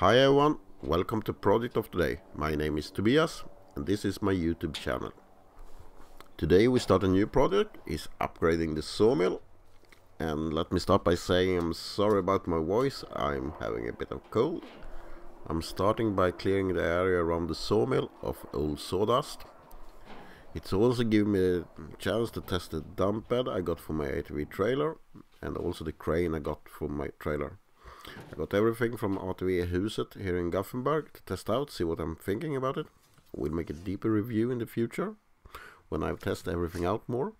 Hi everyone, welcome to Project of the Day. My name is Tobias and this is my YouTube channel. Today we start a new project, is upgrading the sawmill. And let me start by saying I'm sorry about my voice, I'm having a bit of cold. I'm starting by clearing the area around the sawmill of old sawdust. It's also giving me a chance to test the dump bed I got for my ATV trailer and also the crane I got for my trailer. I got everything from ATV Huset here in Gothenburg to test out, see what I'm thinking about it. We'll make a deeper review in the future when I've tested everything out more.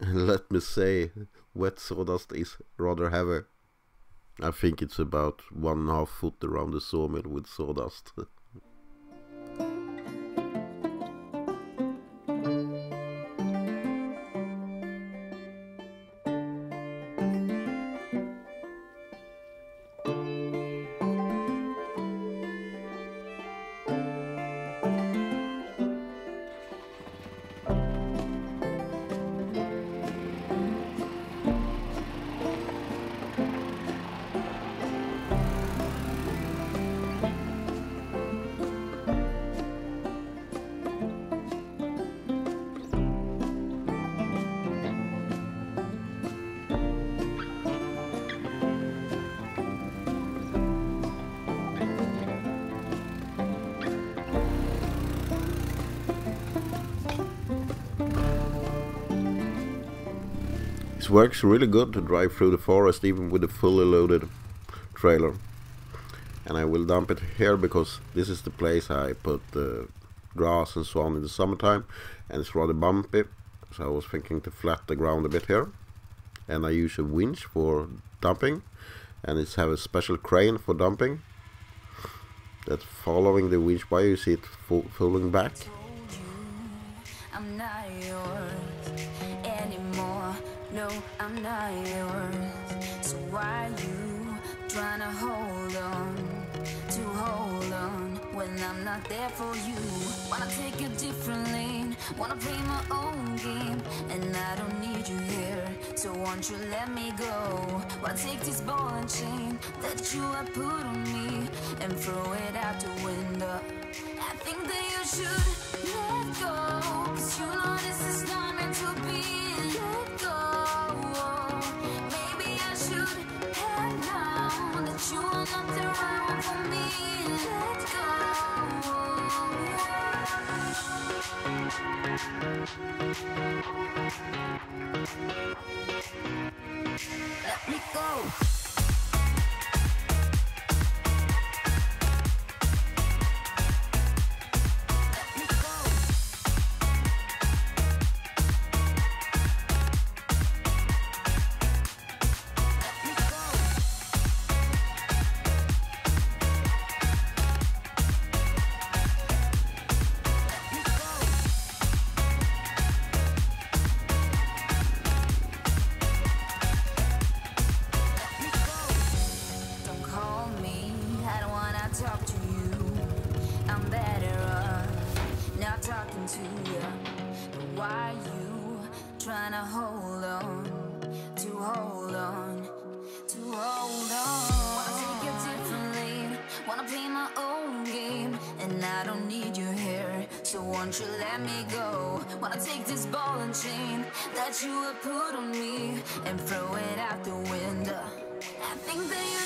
And let me say, wet sawdust is rather heavy. I think it's about one and a half foot around the sawmill with sawdust. It works really good to drive through the forest even with a fully loaded trailer. And I will dump it here because this is the place I put the grass and so on in the summertime and it's rather bumpy. So I was thinking to flat the ground a bit here. And I use a winch for dumping and it's have a special crane for dumping. That's following the winch wire, you see it falling back. No, I'm not yours. So why you trying to hold on, to hold on when I'm not there for you? Wanna take a different lane, wanna play my own game, and I don't need you here. So won't you let me go? Wanna take this ball and chain that you have put on me and throw it out the window. I think that you should let go, trying to hold on, to hold on, to hold on. Wanna take a different lane, wanna play my own game, and I don't need you here, so won't you let me go? Wanna take this ball and chain that you have put on me and throw it out the window. I think that you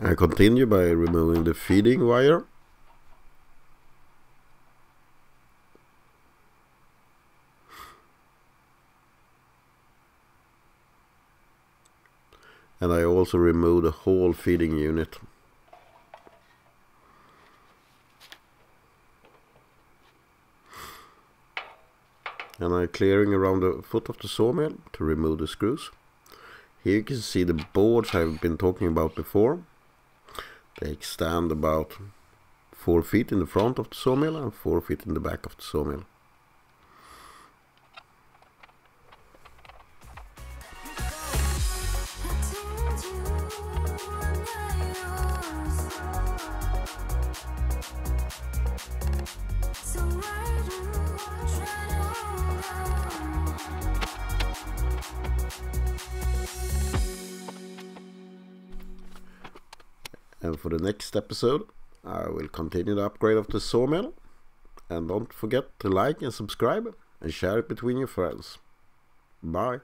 I continue by removing the feeding wire. and I also remove the whole feeding unit. And I'm clearing around the foot of the sawmill to remove the screws. Here you can see the boards I've been talking about before. They stand about 4 feet in the front of the sawmill and 4 feet in the back of the sawmill. So And for the next episode, I will continue the upgrade of the sawmill. And don't forget to like and subscribe and share it between your friends. Bye.